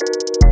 Música